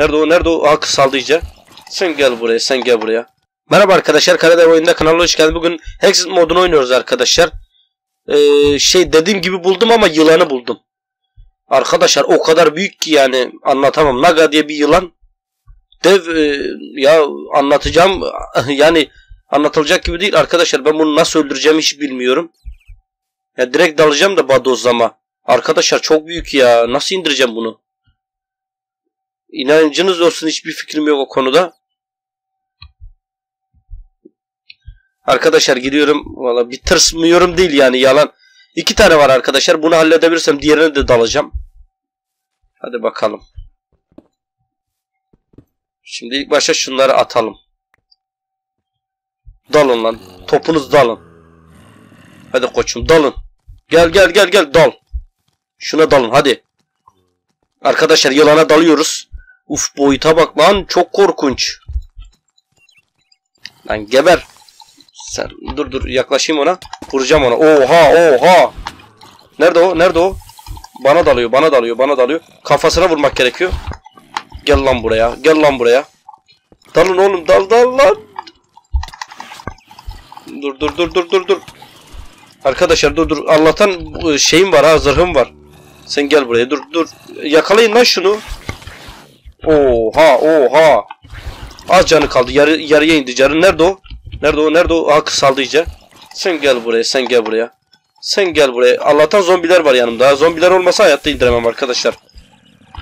Nerede o? Nerede o? Aa kısaldı. Sen gel buraya. Sen gel buraya. Merhaba arkadaşlar. Karadağ oyunda kanalına hoş geldiniz. Bugün Hexit modunu oynuyoruz arkadaşlar. Ee, şey dediğim gibi buldum ama yılanı buldum. Arkadaşlar o kadar büyük ki yani anlatamam. Naga diye bir yılan. Dev e, ya anlatacağım yani anlatılacak gibi değil arkadaşlar. Ben bunu nasıl öldüreceğimi hiç bilmiyorum. Ya direkt dalacağım da badozlama. Arkadaşlar çok büyük ya. Nasıl indireceğim bunu? İnancınız olsun hiçbir fikrim yok o konuda. Arkadaşlar gidiyorum. Valla bir tırsmıyorum değil yani yalan. İki tane var arkadaşlar. Bunu halledebilirsem diğerine de dalacağım. Hadi bakalım. Şimdi ilk başta şunları atalım. Dalın lan. Topunuz dalın. Hadi koçum dalın. Gel gel gel gel dal. Şuna dalın hadi. Arkadaşlar yılana dalıyoruz. Uf boyuta bak lan çok korkunç. Lan geber. Sen dur dur yaklaşayım ona. Vuracağım ona. Oha oha. Nerede o? Nerede o? Bana dalıyor, bana dalıyor, bana dalıyor. Kafasına vurmak gerekiyor. Gel lan buraya. Gel lan buraya. Dalın oğlum dal dal lan. Dur dur dur dur dur dur. Arkadaşlar dur dur. Allah'tan şeyim var ha zırhım var. Sen gel buraya dur dur. Yakalayın lan şunu. Oha oha. Az canı kaldı. Yarı, yarıya indi canı. Nerede o? Nerede o? Nerede o? Aa kısaldı iyice. Sen gel buraya. Sen gel buraya. Sen gel buraya. Allah'tan zombiler var yanımda. Zombiler olmasa hayatta indiremem arkadaşlar.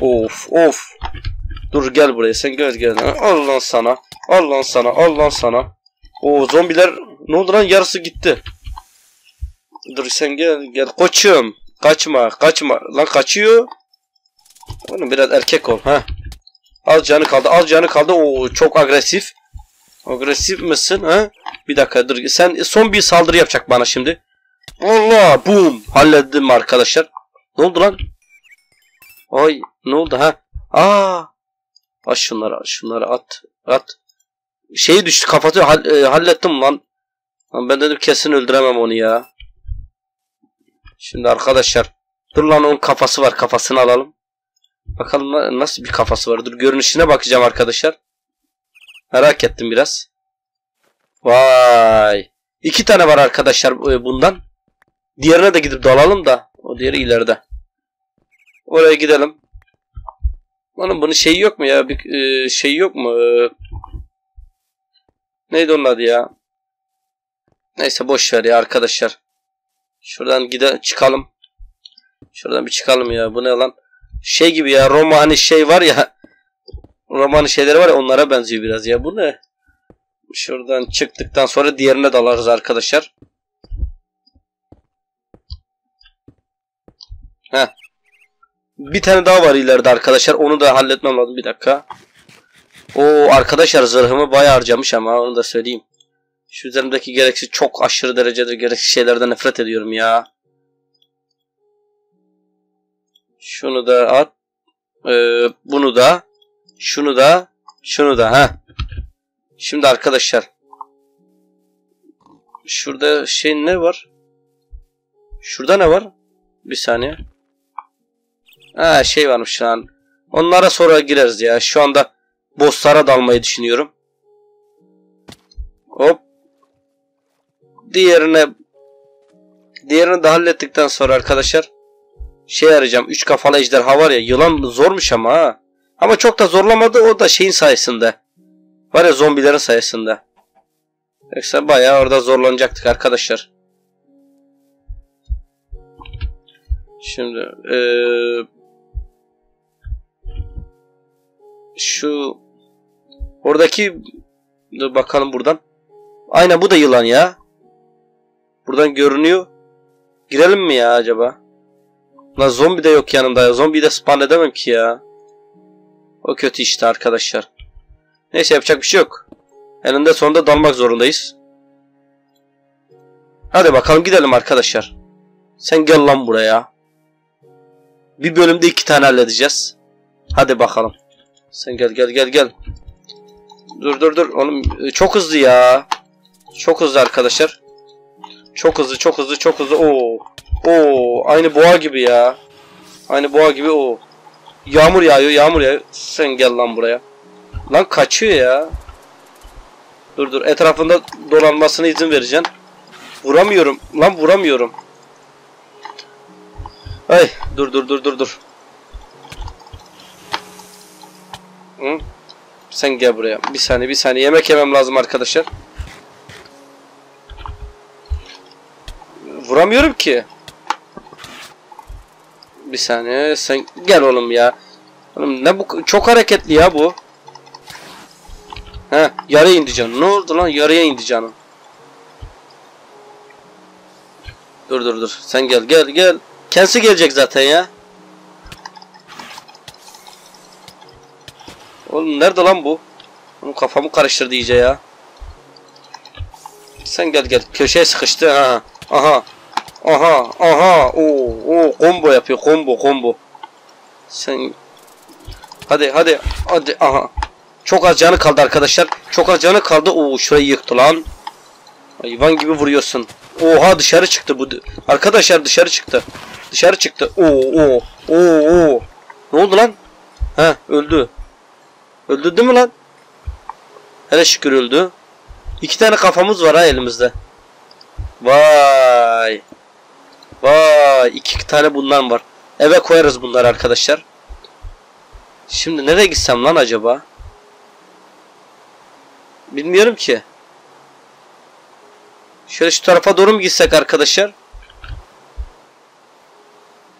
Of of. Dur gel buraya. Sen gel gel. Al lan sana. Al lan sana. Al lan sana. O zombiler ne oldu lan? Yarısı gitti. Dur sen gel gel. Koçum. Kaçma. Kaçma. Lan kaçıyor. Oğlum biraz erkek ol. ha. Az canı kaldı. Az canı kaldı. Oo çok agresif. Agresif misin ha? Bir dakika dur. Sen son bir saldırı yapacak bana şimdi. Allah boom. Hallettim arkadaşlar. Ne oldu lan? Ay ne oldu ha? Aa. At şunları şunları at. At. Şeyi düştü kafası hall e, hallettim lan. lan. Ben dedim kesin öldüremem onu ya. Şimdi arkadaşlar. Dur lan onun kafası var kafasını alalım. Bakalım nasıl bir kafası var. Dur görünüşüne bakacağım arkadaşlar. Merak ettim biraz. Vay. İki tane var arkadaşlar e, bundan. Diğerine de gidip dalalım da. O diğeri ileride. Oraya gidelim. Onun bunun şeyi yok mu ya? Bir şeyi yok mu? E, neydi onun adı ya? Neyse boş ver ya arkadaşlar. Şuradan gide çıkalım. Şuradan bir çıkalım ya. Bu ne lan? Şey gibi ya Roma şey var ya. Romanın şeyleri var ya onlara benziyor biraz ya. Bu ne? Şuradan çıktıktan sonra diğerine dalarız arkadaşlar. Heh. Bir tane daha var ileride arkadaşlar. Onu da halletmem lazım. Bir dakika. O arkadaşlar zırhımı bayağı harcamış ama onu da söyleyeyim. Şu üzerimdeki gereksiz çok aşırı derecede gereksiz şeylerden nefret ediyorum ya. Şunu da at. Ee, bunu da. Şunu da. Şunu da. ha. Şimdi arkadaşlar. Şurada şey ne var? Şurada ne var? Bir saniye. Ha şey varmış şu an. Onlara sonra gireriz ya. Şu anda bosslara dalmayı düşünüyorum. Hop. Diğerine diğerini de hallettikten sonra arkadaşlar şey arayacağım. Üç kafalı ejderha var ya. Yılan zormuş ama ha. Ama çok da zorlamadı. O da şeyin sayesinde. Var ya zombilerin sayesinde. Yoksa bayağı orada zorlanacaktık arkadaşlar. Şimdi ee, şu oradaki dur bakalım buradan. Aynen bu da yılan ya. Buradan görünüyor. Girelim mi ya acaba? Lan zombi de yok yanımda ya. Zombiyi de spawn edemem ki ya. O kötü işte arkadaşlar. Neyse yapacak bir şey yok. Eninde sonunda dalmak zorundayız. Hadi bakalım gidelim arkadaşlar. Sen gel lan buraya. Bir bölümde iki tane halledeceğiz. Hadi bakalım. Sen gel gel gel gel. Dur dur dur. Oğlum çok hızlı ya. Çok hızlı arkadaşlar. Çok hızlı çok hızlı çok hızlı. Oo. Oo aynı boğa gibi ya. Aynı boğa gibi o. Yağmur yağıyor, yağmur yağıyor. Sen gel lan buraya. Lan kaçıyor ya. Dur dur etrafında dolanmasına izin vereceğim. Vuramıyorum. Lan vuramıyorum. Ay dur dur dur dur dur. Hı? Sen gel buraya. Bir saniye bir saniye yemek yemem lazım arkadaşlar. Vuramıyorum ki. Bir saniye sen gel oğlum ya. Oğlum ne bu çok hareketli ya bu. He yarıya indi canım. Ne oldu lan yarıya indi canım. Dur dur dur. Sen gel gel gel. Kendisi gelecek zaten ya. Oğlum nerede lan bu? Oğlum kafamı karıştırdı iyice ya. Sen gel gel. Köşeye sıkıştı ha. Aha. Aha. Aha. Oo, oo combo yapıyor. Combo combo. Sen Hadi hadi hadi aha. Çok az canı kaldı arkadaşlar. Çok az canı kaldı. Oo şurayı yıktı lan. Hayvan gibi vuruyorsun. Oha dışarı çıktı bu. Arkadaşlar dışarı çıktı. Dışarı çıktı. Oo oo oo oo. Ne oldu lan? Ha öldü. Öldü değil mi lan? Hele şükür öldü. İki tane kafamız var ha elimizde. Vay. Vay. iki tane bundan var. Eve koyarız bunları arkadaşlar. Şimdi nereye gitsem lan acaba? Bilmiyorum ki. Şöyle şu tarafa doğru mu gitsek arkadaşlar?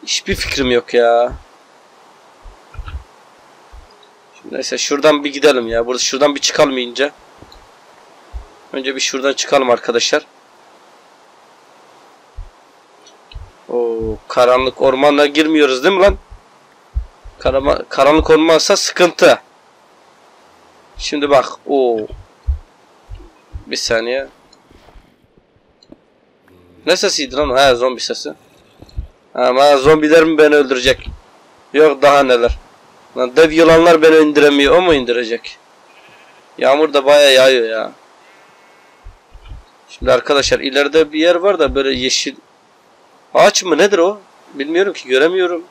Hiçbir fikrim yok ya. Şimdi neyse şuradan bir gidelim ya. Burada şuradan bir çıkalım ince. Önce bir şuradan çıkalım arkadaşlar. O karanlık ormana girmiyoruz değil mi lan? Karama, karanlık ormansa sıkıntı. Şimdi bak. o Bir saniye. Ne sesiydi lan? Ha zombi sesi. Ama zombiler mi beni öldürecek? Yok daha neler. Lan dev yılanlar beni indiremiyor. O mu indirecek? Yağmur da baya yağıyor ya. Şimdi arkadaşlar ileride bir yer var da böyle yeşil. Ağaç mı nedir o? Bilmiyorum ki göremiyorum.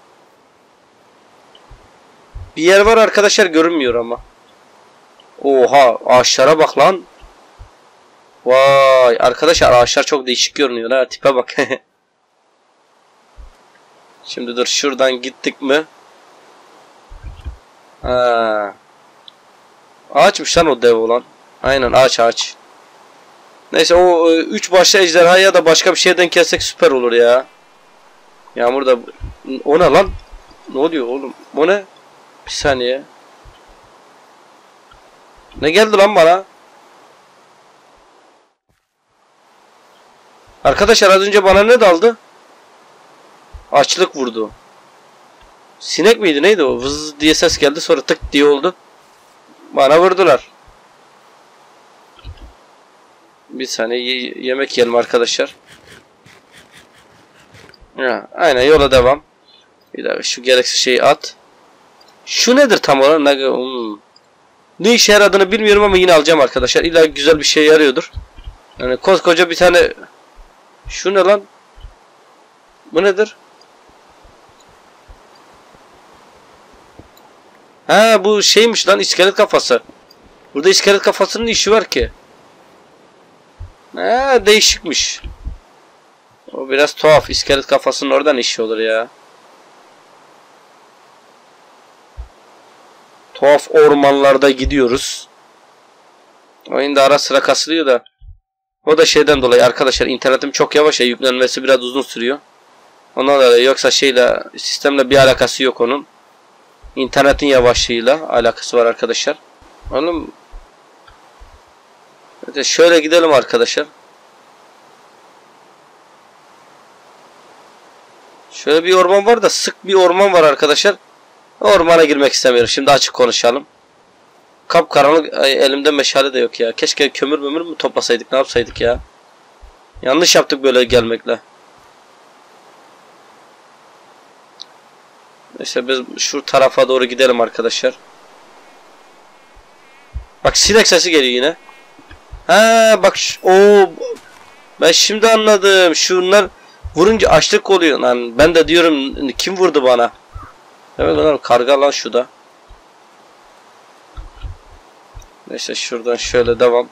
Bir yer var arkadaşlar görünmüyor ama. Oha ağaçlara bak lan. Vay arkadaşlar ağaçlar çok değişik görünüyor ha tipe bak. Şimdi dur şuradan gittik mi? Ha. Ağaçmış lan o dev olan. Aynen ağaç ağaç. Neyse o e, üç başlı ejderha ya da başka bir şeyden kessek süper olur ya. Yağmur da o ne lan? Ne oluyor oğlum? O ne? Bir saniye. Ne geldi lan bana? Arkadaşlar az önce bana ne daldı? Açlık vurdu. Sinek miydi neydi o? Vız diye ses geldi sonra tık diye oldu. Bana vurdular. Bir saniye yemek yiyelim arkadaşlar. Ya, aynen yola devam. Bir dakika şu gereksiz şeyi at. Şu nedir tam olarak? Ne, hmm. ne işe yaradığını bilmiyorum ama yine alacağım arkadaşlar. İlla güzel bir şey yarıyordur. Yani koskoca bir tane şu ne lan? Bu nedir? Ha bu şeymiş lan iskelet kafası. Burada iskelet kafasının işi var ki. Ha değişikmiş. O biraz tuhaf. İskelet kafasının oradan işi olur ya. Tuhaf ormanlarda gidiyoruz. Oyunda ara sıra kasılıyor da. O da şeyden dolayı arkadaşlar internetim çok yavaş ya yüklenmesi biraz uzun sürüyor. Ondan dolayı yoksa şeyle sistemle bir alakası yok onun. İnternetin yavaşlığıyla alakası var arkadaşlar. Oğlum Hadi şöyle gidelim arkadaşlar. Şöyle bir orman var da sık bir orman var arkadaşlar. Ormana girmek istemiyorum. Şimdi açık konuşalım. Kap karanlık elimde meşale de yok ya. Keşke kömür mümür mü toplasaydık ne yapsaydık ya. Yanlış yaptık böyle gelmekle. İşte biz şu tarafa doğru gidelim arkadaşlar. Bak sinek sesi geliyor yine. Ha bak o ben şimdi anladım. Şunlar vurunca açlık oluyor lan. Ben de diyorum kim vurdu bana? Evet lan karga lan şu da. Neyse şuradan şöyle devam.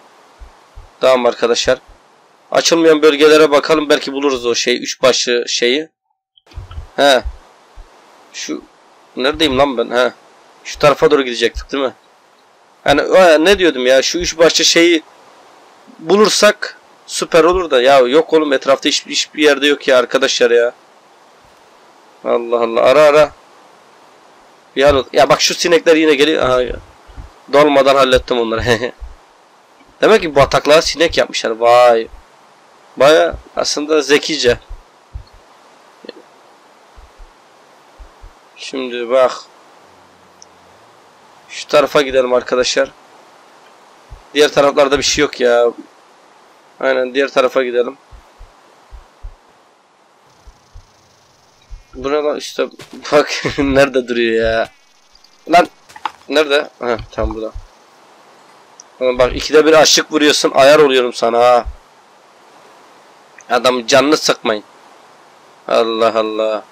Devam arkadaşlar. Açılmayan bölgelere bakalım belki buluruz o şey üç başlı şeyi. He. Şu neredeyim lan ben? He. Şu tarafa doğru gidecektik değil mi? Yani ne diyordum ya şu üç başlı şeyi bulursak süper olur da ya yok oğlum etrafta hiç, hiçbir yerde yok ya arkadaşlar ya. Allah Allah ara ara. Ya, ya bak şu sinekler yine geliyor. Aha. Dolmadan hallettim onları. Demek ki bataklığa sinek yapmışlar. Vay. Baya aslında zekice. Şimdi bak. Şu tarafa gidelim arkadaşlar. Diğer taraflarda bir şey yok ya. Aynen diğer tarafa gidelim. Bu ne lan işte bak nerede duruyor ya. Lan nerede? Ha tam burada. Lan bak ikide bir aşık vuruyorsun ayar oluyorum sana ha. Adam canını sıkmayın. Allah Allah.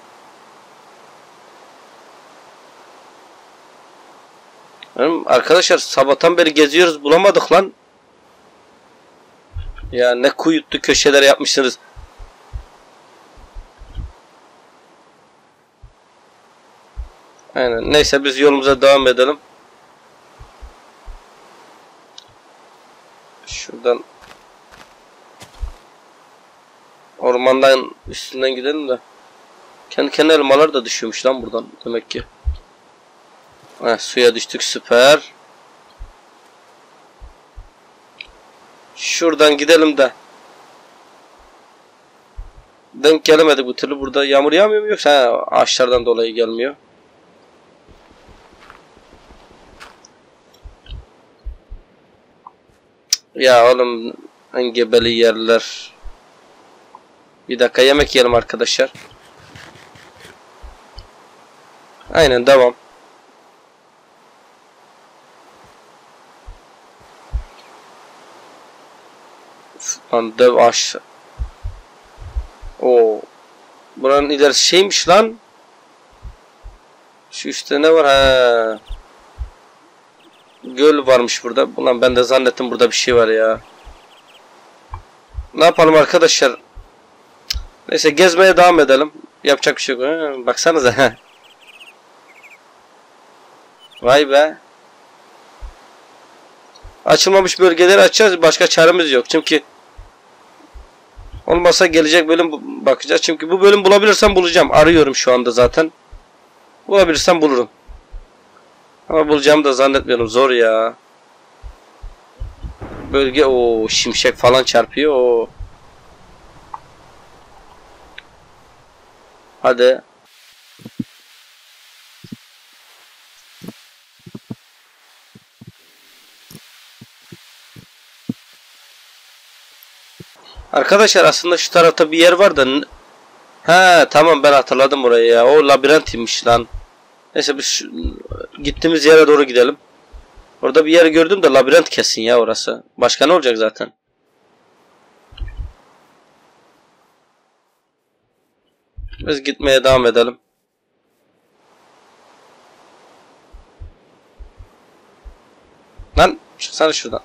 Arkadaşlar sabahtan beri geziyoruz bulamadık lan. Ya ne kuyutlu köşeler yapmışsınız. Aynen. Neyse biz yolumuza devam edelim. Şuradan ormandan üstünden gidelim de. Kendi kendine elmalar da düşüyormuş lan buradan demek ki. Heh, suya düştük süper. Şuradan gidelim de. Denk gelemedik bu türlü. Burada yağmur yağmıyor mu yoksa ağaçlardan dolayı gelmiyor. Ya oğlum engebeli yerler. Bir dakika yemek yiyelim arkadaşlar. Aynen devam. Lan dev aş. O. Buranın ilerisi şeymiş lan. Şu üstte ne var ha? Göl varmış burada. Ulan ben de zannettim burada bir şey var ya. Ne yapalım arkadaşlar? Neyse gezmeye devam edelim. Yapacak bir şey yok. Ha, baksanıza. Vay be. Açılmamış bölgeleri açacağız. Başka çaremiz yok. Çünkü olmasa gelecek bölüm bakacağız. Çünkü bu bölüm bulabilirsem bulacağım. Arıyorum şu anda zaten. Bulabilirsem bulurum. Ama bulacağımı da zannetmiyorum. Zor ya. Bölge o şimşek falan çarpıyor. O. Hadi. Arkadaşlar aslında şu tarafta bir yer var da He tamam ben hatırladım orayı ya. O labirentiymiş lan. Neyse biz şu, gittiğimiz yere doğru gidelim. Orada bir yer gördüm de labirent kesin ya orası. Başka ne olacak zaten? Biz gitmeye devam edelim. Lan çıksana şuradan.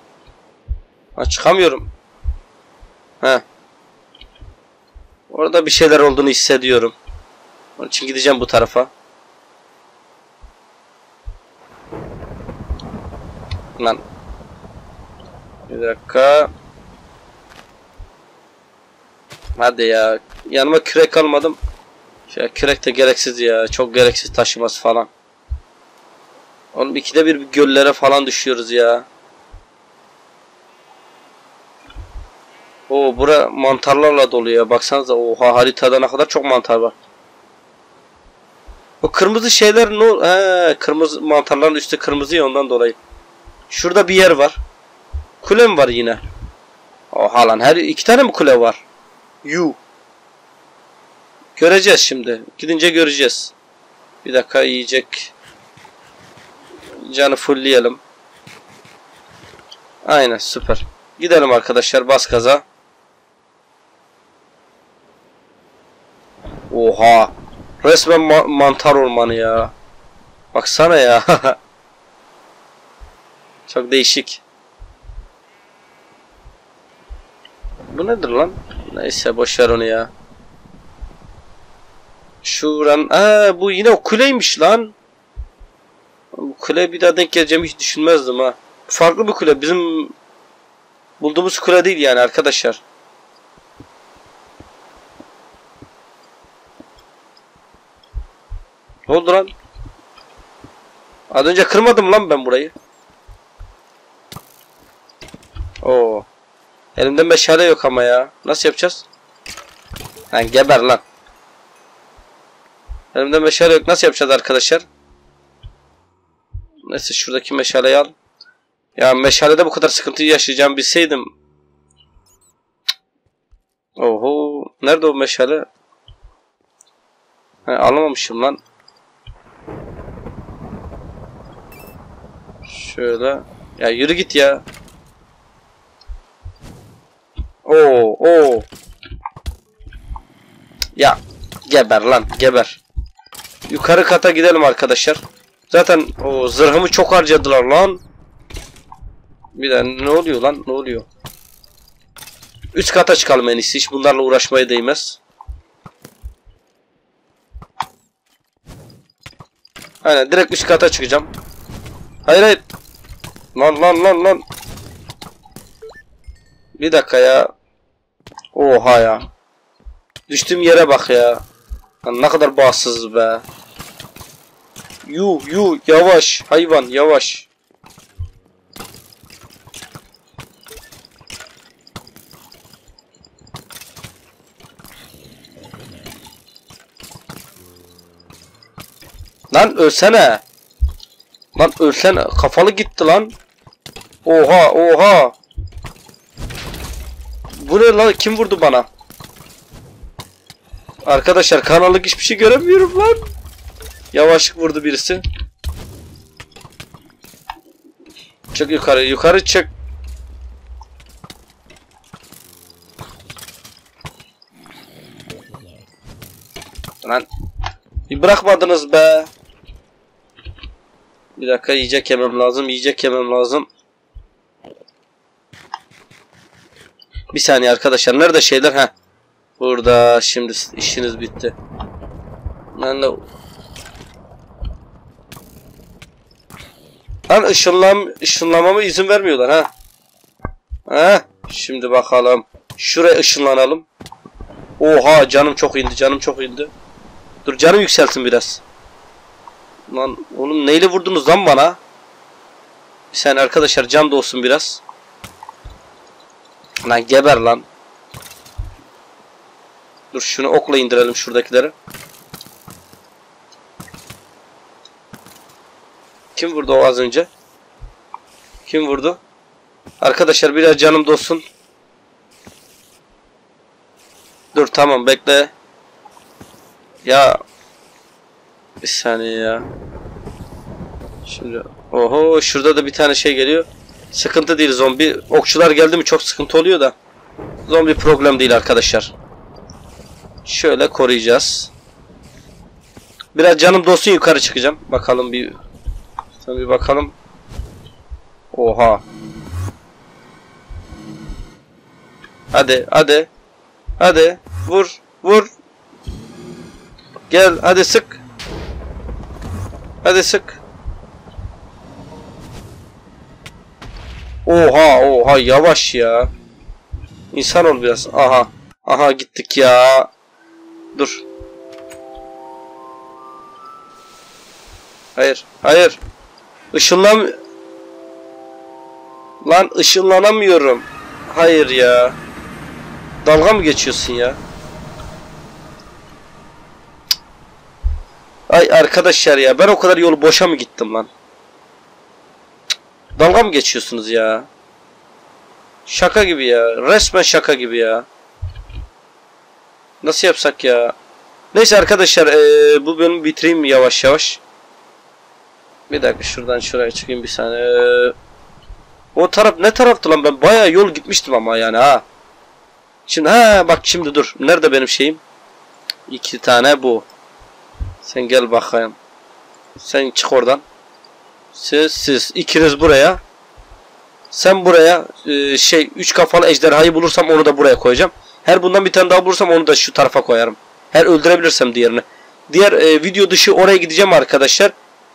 Ha, çıkamıyorum. He. Orada bir şeyler olduğunu hissediyorum. Onun için gideceğim bu tarafa. Lan. Bir dakika. Hadi ya. Yanıma kürek almadım. Ya kürek de gereksiz ya. Çok gereksiz taşıması falan. Oğlum ikide bir göllere falan düşüyoruz ya. O bura mantarlarla dolu ya. Baksanıza oha haritada ne kadar çok mantar var. O kırmızı şeyler ne? He, kırmızı mantarların üstü kırmızı ya ondan dolayı. Şurada bir yer var. Kule mi var yine? Oha lan her iki tane mi kule var? Yu. Göreceğiz şimdi. Gidince göreceğiz. Bir dakika yiyecek. Canı fullleyelim. Aynen süper. Gidelim arkadaşlar bas gaza. Oha. Resmen ma mantar ormanı ya. Baksana ya. Çok değişik. Bu nedir lan? Neyse boş ver onu ya. Şuran, aa bu yine o kuleymiş lan. Bu kule bir daha denk geleceğimi hiç düşünmezdim ha. Farklı bir kule. Bizim bulduğumuz kule değil yani arkadaşlar. Ne oldu lan? Az önce kırmadım lan ben burayı. Oo. Elimde meşale yok ama ya. Nasıl yapacağız? Lan geber lan. Elimde meşale yok. Nasıl yapacağız arkadaşlar? Neyse şuradaki meşaleyi al. Ya meşalede bu kadar sıkıntıyı yaşayacağım bilseydim. Oho. Nerede o meşale? He, alamamışım lan. Şöyle. Ya yürü git ya. Oo, oo. Ya geber lan, geber. Yukarı kata gidelim arkadaşlar. Zaten o zırhımı çok harcadılar lan. Bir de ne oluyor lan? Ne oluyor? Üst kata çıkalım en iyisi. Hiç bunlarla uğraşmaya değmez. Aynen direkt üst kata çıkacağım. Hayır hayır. Lan lan lan lan. Bir dakika ya. Oha ya. Düştüğüm yere bak ya. Lan ne kadar bağımsızız be. Yu yu yavaş hayvan yavaş. Lan ölsene. Lan ölsene. Kafalı gitti lan. Oha oha. Bu ne lan? Kim vurdu bana? Arkadaşlar kanallık hiçbir şey göremiyorum lan. Yavaşlık vurdu birisi. Çık yukarı. Yukarı çık. Lan. Bir bırakmadınız be. Bir dakika yiyecek yemem lazım. Yiyecek yemem lazım. Bir saniye arkadaşlar. Nerede şeyler? ha? Burada. Şimdi işiniz bitti. Ben de... Lan ışınlam, ışınlamama izin vermiyorlar ha. Ha? Şimdi bakalım. Şuraya ışınlanalım. Oha canım çok indi. Canım çok indi. Dur canım yükselsin biraz. Lan oğlum neyle vurdunuz lan bana? Bir saniye arkadaşlar can da olsun biraz. Lan geber lan. Dur şunu okla indirelim şuradakileri. Kim vurdu o az önce? Kim vurdu? Arkadaşlar biraz canım dolsun. Dur tamam bekle. Ya bir saniye ya. Şimdi oho şurada da bir tane şey geliyor. Sıkıntı değil zombi. Okçular geldi mi çok sıkıntı oluyor da. Zombi problem değil arkadaşlar. Şöyle koruyacağız. Biraz canım dolsun yukarı çıkacağım. Bakalım bir bir bakalım. Oha. Hadi hadi. Hadi vur vur. Gel hadi sık. Hadi sık. Oha oha yavaş ya. İnsan ol biraz. Aha. Aha gittik ya. Dur. Hayır. Hayır. Işınlan... Lan ışınlanamıyorum. Hayır ya. Dalga mı geçiyorsun ya? Ay arkadaşlar ya ben o kadar yolu boşa mı gittim lan? Dalga mı geçiyorsunuz ya? Şaka gibi ya. Resmen şaka gibi ya. Nasıl yapsak ya? Neyse arkadaşlar ee, bu bölümü bitireyim yavaş yavaş. Bir dakika şuradan şuraya çıkayım bir saniye. O taraf ne taraftı lan ben bayağı yol gitmiştim ama yani ha. Şimdi ha bak şimdi dur. Nerede benim şeyim? İki tane bu. Sen gel bakayım. Sen çık oradan. Siz siz ikiniz buraya. Sen buraya e, şey üç kafalı ejderhayı bulursam onu da buraya koyacağım. Her bundan bir tane daha bulursam onu da şu tarafa koyarım. Her öldürebilirsem diğerini. Diğer e, video dışı oraya gideceğim arkadaşlar.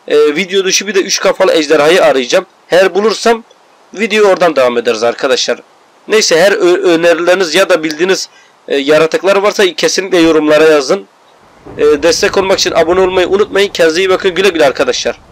E, video dışı bir de üç kafalı ejderhayı arayacağım. Her bulursam video oradan devam ederiz arkadaşlar. Neyse her önerileriniz ya da bildiğiniz e, yaratıklar varsa kesinlikle yorumlara yazın. E, destek olmak için abone olmayı unutmayın. Kendinize iyi bakın. Güle güle arkadaşlar.